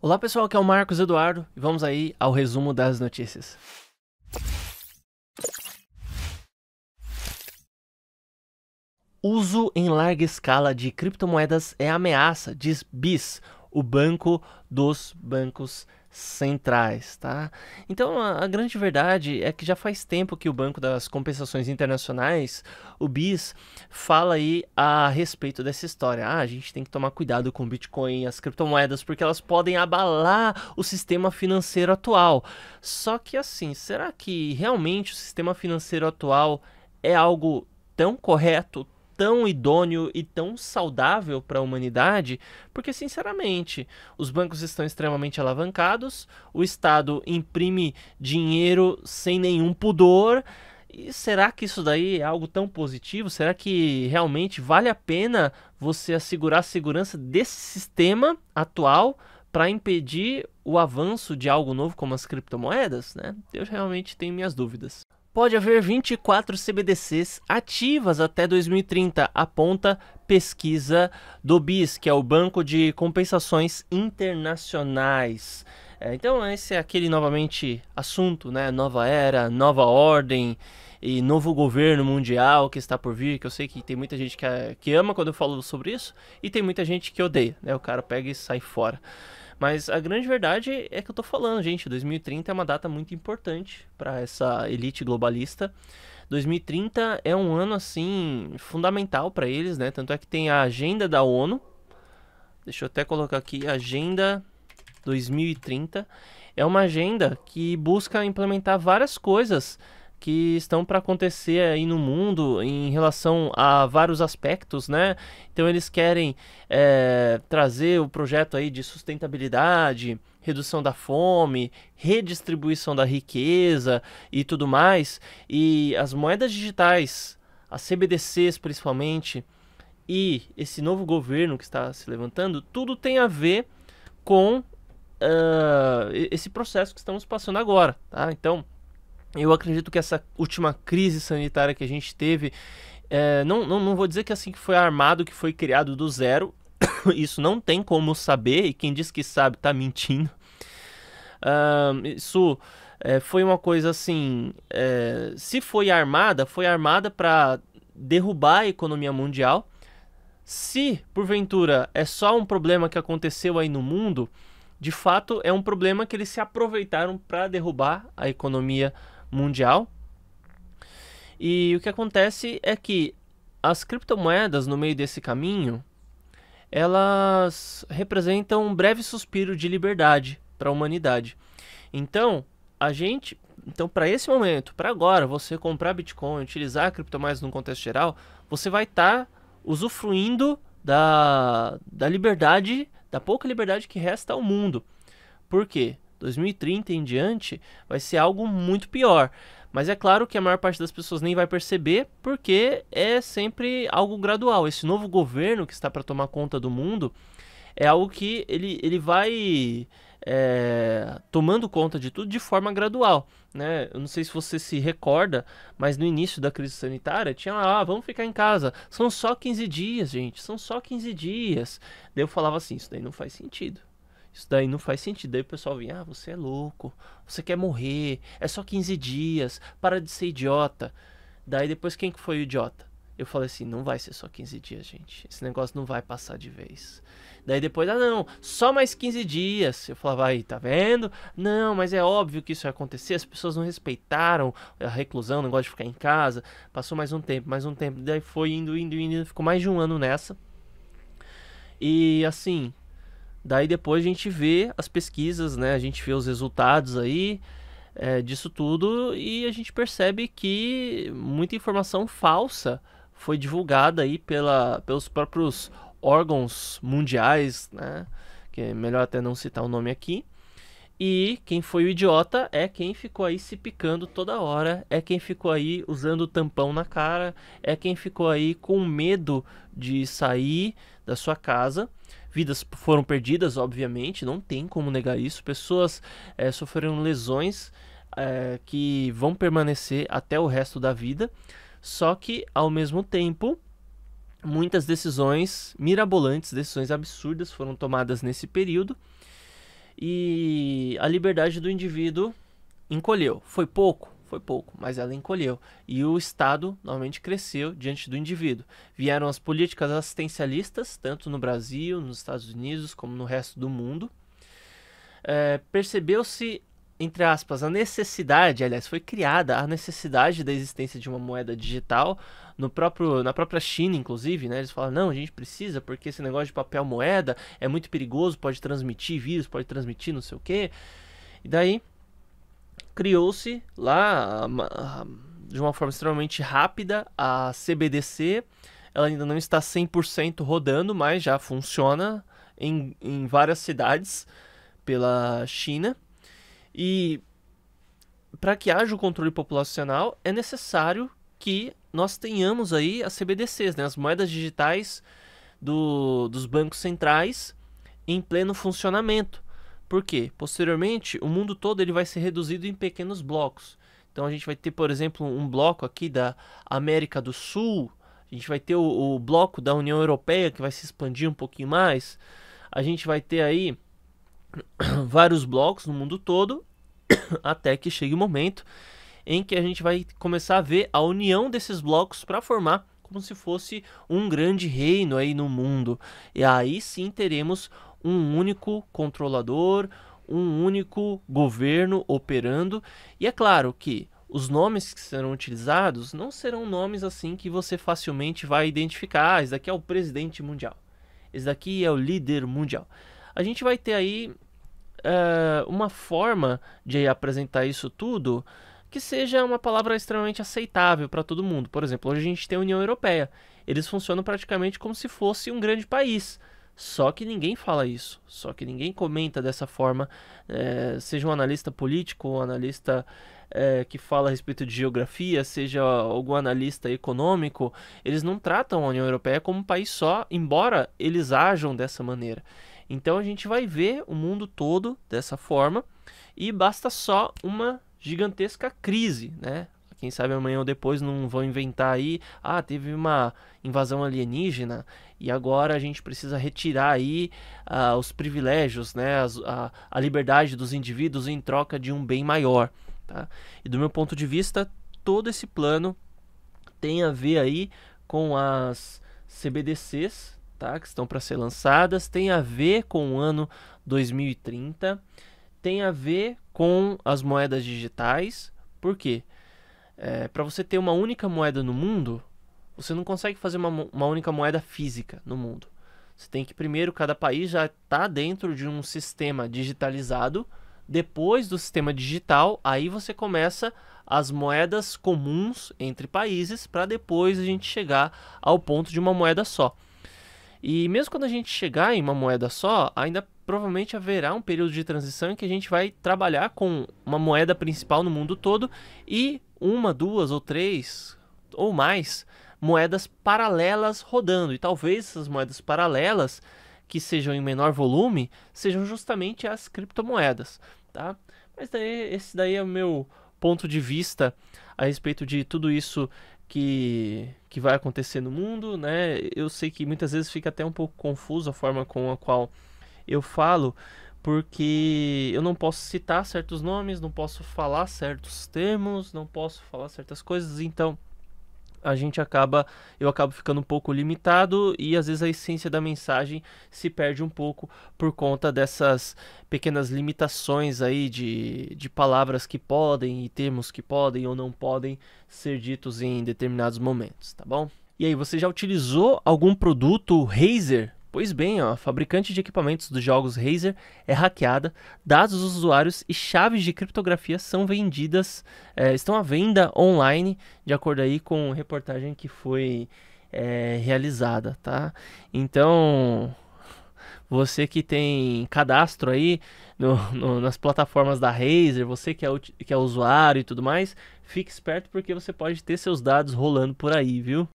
Olá pessoal, aqui é o Marcos Eduardo e vamos aí ao resumo das notícias. Uso em larga escala de criptomoedas é ameaça, diz BIS, o Banco dos Bancos Centrais, tá? Então a, a, grande verdade é que já faz tempo que o Banco das Compensações Internacionais, o BIS, fala aí a respeito dessa história. Ah, a gente tem que tomar cuidado com o Bitcoin e as criptomoedas porque elas podem abalar o sistema financeiro atual. Só que assim, será que realmente o sistema financeiro atual é algo tão correto, tão idôneo e tão saudável para a humanidade, porque sinceramente, os bancos estão extremamente alavancados, o Estado imprime dinheiro sem nenhum pudor. E será que isso daí é algo tão positivo? Será que realmente vale a pena você assegurar a segurança desse sistema atual para impedir o avanço de algo novo como as criptomoedas? Né? Eu realmente tenho minhas dúvidas pode haver 24 CBDCs ativas até 2030, aponta pesquisa do BIS, que é o Banco de Compensações Internacionais. É, então, esse é aquele novamente assunto, né? Nova era, nova ordem e novo governo mundial que está por vir, que eu sei que tem muita gente que, que ama quando eu falo sobre isso, e tem muita gente que odeia, né? O cara pega e sai fora. Mas a grande verdade é que eu tô falando, gente, 2030 é uma data muito importante para essa elite globalista. 2030 é um ano assim fundamental para eles, né? Tanto é que tem a agenda da ONU. Deixa eu até colocar aqui agenda 2030. É uma agenda que busca implementar várias coisas que estão para acontecer aí no mundo em relação a vários aspectos, né? Então eles querem é, trazer o projeto aí de sustentabilidade, redução da fome, redistribuição da riqueza e tudo mais. E as moedas digitais, as CBDCs principalmente, e esse novo governo que está se levantando, tudo tem a ver com uh, esse processo que estamos passando agora, tá? Então eu acredito que essa última crise sanitária que a gente teve, é, não, não, não vou dizer que assim que foi armado, que foi criado do zero. isso não tem como saber, e quem diz que sabe está mentindo. Uh, isso é, foi uma coisa assim. É, se foi armada, foi armada para derrubar a economia mundial. Se porventura é só um problema que aconteceu aí no mundo, de fato é um problema que eles se aproveitaram para derrubar a economia mundial mundial. E o que acontece é que as criptomoedas no meio desse caminho, elas representam um breve suspiro de liberdade para a humanidade. Então, a gente, então para esse momento, para agora, você comprar Bitcoin, utilizar criptomoedas no contexto geral, você vai estar tá usufruindo da, da liberdade, da pouca liberdade que resta ao mundo. Por quê? 2030 em diante vai ser algo muito pior. Mas é claro que a maior parte das pessoas nem vai perceber, porque é sempre algo gradual. Esse novo governo que está para tomar conta do mundo é algo que ele, ele vai é, tomando conta de tudo de forma gradual. Né? Eu não sei se você se recorda, mas no início da crise sanitária tinha lá, ah, vamos ficar em casa. São só 15 dias, gente, são só 15 dias. Daí eu falava assim, isso daí não faz sentido. Isso daí não faz sentido. Daí o pessoal vinha, ah, você é louco, você quer morrer, é só 15 dias, para de ser idiota. Daí depois quem que foi o idiota? Eu falei assim, não vai ser só 15 dias, gente. Esse negócio não vai passar de vez. Daí depois, ah não, só mais 15 dias. Eu falava, aí, tá vendo? Não, mas é óbvio que isso ia acontecer. As pessoas não respeitaram a reclusão, não gosta de ficar em casa. Passou mais um tempo, mais um tempo. Daí foi indo, indo, indo. Ficou mais de um ano nessa. E assim, Daí depois a gente vê as pesquisas, né? A gente vê os resultados aí é, disso tudo e a gente percebe que muita informação falsa foi divulgada aí pela, pelos próprios órgãos mundiais, né? Que é melhor até não citar o nome aqui. E quem foi o idiota é quem ficou aí se picando toda hora, é quem ficou aí usando tampão na cara, é quem ficou aí com medo de sair da sua casa Vidas foram perdidas, obviamente, não tem como negar isso. Pessoas é, sofreram lesões é, que vão permanecer até o resto da vida. Só que, ao mesmo tempo, muitas decisões mirabolantes, decisões absurdas foram tomadas nesse período. e a liberdade do indivíduo encolheu. Foi pouco? Foi pouco, mas ela encolheu. E o Estado novamente cresceu diante do indivíduo. Vieram as políticas assistencialistas, tanto no Brasil, nos Estados Unidos, como no resto do mundo. É, Percebeu-se, entre aspas, a necessidade, aliás, foi criada a necessidade da existência de uma moeda digital. No próprio, na própria China, inclusive, né, eles falam: não, a gente precisa, porque esse negócio de papel moeda é muito perigoso, pode transmitir vírus, pode transmitir não sei o quê. E daí criou-se lá de uma forma extremamente rápida a CBDC. Ela ainda não está 100% rodando, mas já funciona em, em várias cidades pela China. E para que haja o controle populacional é necessário que nós tenhamos aí as CBDCs, né, as moedas digitais do, dos bancos centrais em pleno funcionamento. Por quê? Posteriormente, o mundo todo ele vai ser reduzido em pequenos blocos. Então a gente vai ter, por exemplo, um bloco aqui da América do Sul, a gente vai ter o, o bloco da União Europeia que vai se expandir um pouquinho mais. A gente vai ter aí vários blocos no mundo todo, até que chegue o momento em que a gente vai começar a ver a união desses blocos para formar como se fosse um grande reino aí no mundo. E aí sim teremos um único controlador, um único governo operando. E é claro que os nomes que serão utilizados não serão nomes assim que você facilmente vai identificar. Ah, esse daqui é o presidente mundial. Esse daqui é o líder mundial. A gente vai ter aí uh, uma forma de apresentar isso tudo que seja uma palavra extremamente aceitável para todo mundo. Por exemplo, hoje a gente tem a União Europeia. Eles funcionam praticamente como se fosse um grande país. Só que ninguém fala isso, só que ninguém comenta dessa forma, é, seja um analista político, um analista é, que fala a respeito de geografia, seja algum analista econômico, eles não tratam a União Europeia como um país só, embora eles ajam dessa maneira. Então a gente vai ver o mundo todo dessa forma e basta só uma gigantesca crise, né? Quem sabe amanhã ou depois não vão inventar aí, ah, teve uma invasão alienígena e agora a gente precisa retirar aí uh, os privilégios, né, As, a, a liberdade dos indivíduos em troca de um bem maior. Tá? E do meu ponto de vista, todo esse plano tem a ver aí com as CBDCs, tá? que estão para ser lançadas, tem a ver com o ano 2030, tem a ver com as moedas digitais. Por quê? É, para você ter uma única moeda no mundo, você não consegue fazer uma, uma única moeda física no mundo. Você tem que primeiro, cada país já está dentro de um sistema digitalizado. Depois do sistema digital, aí você começa as moedas comuns entre países para depois a gente chegar ao ponto de uma moeda só. E mesmo quando a gente chegar em uma moeda só, ainda provavelmente haverá um período de transição em que a gente vai trabalhar com uma moeda principal no mundo todo e uma, duas ou três ou mais moedas paralelas rodando. E talvez essas moedas paralelas, que sejam em menor volume, sejam justamente as criptomoedas, tá? Mas daí, esse daí é o meu ponto de vista a respeito de tudo isso que, que vai acontecer no mundo, né? Eu sei que muitas vezes fica até um pouco confuso a forma com a qual eu falo, porque eu não posso citar certos nomes, não posso falar certos termos, não posso falar certas coisas, então a gente acaba, eu acabo ficando um pouco limitado e às vezes a essência da mensagem se perde um pouco por conta dessas pequenas limitações aí de, de palavras que podem e termos que podem ou não podem ser ditos em determinados momentos, tá bom? E aí, você já utilizou algum produto Razer Pois bem, ó, a fabricante de equipamentos dos jogos Razer é hackeada, dados dos usuários e chaves de criptografia são vendidas, é, estão à venda online, de acordo aí com reportagem que foi é, realizada, tá? Então, você que tem cadastro aí no, no, nas plataformas da Razer, você que é, que é usuário e tudo mais, fique esperto porque você pode ter seus dados rolando por aí, viu?